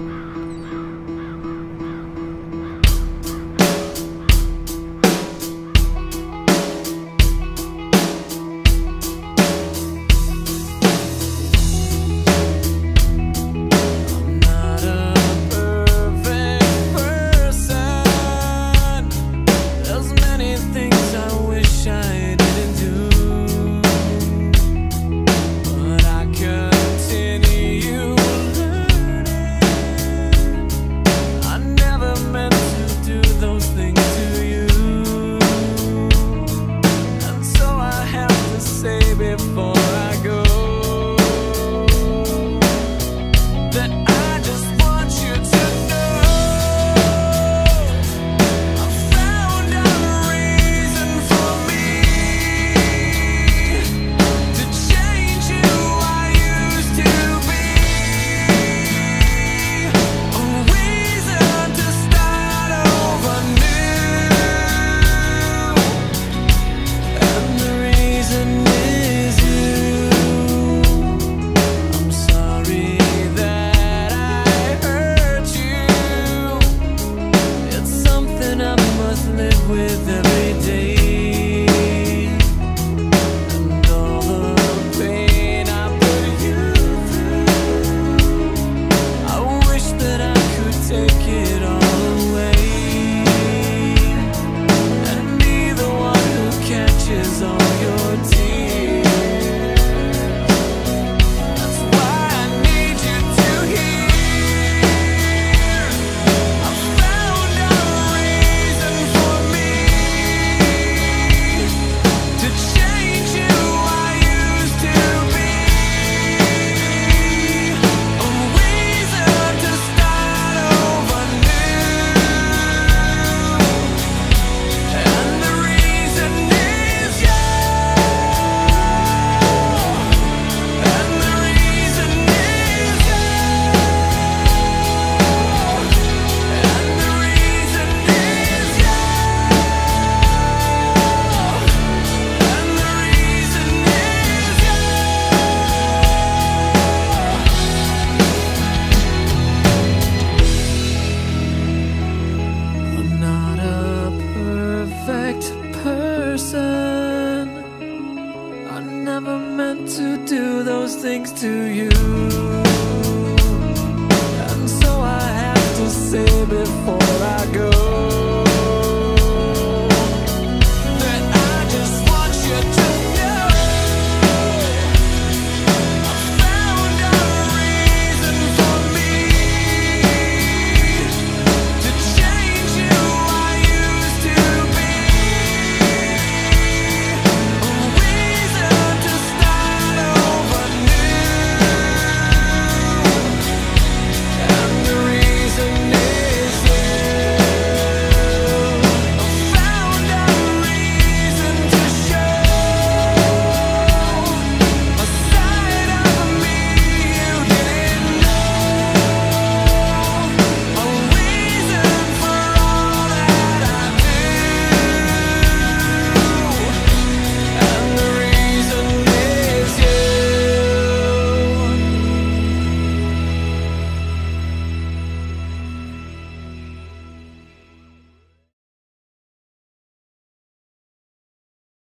Mm-hmm. to do those things to you.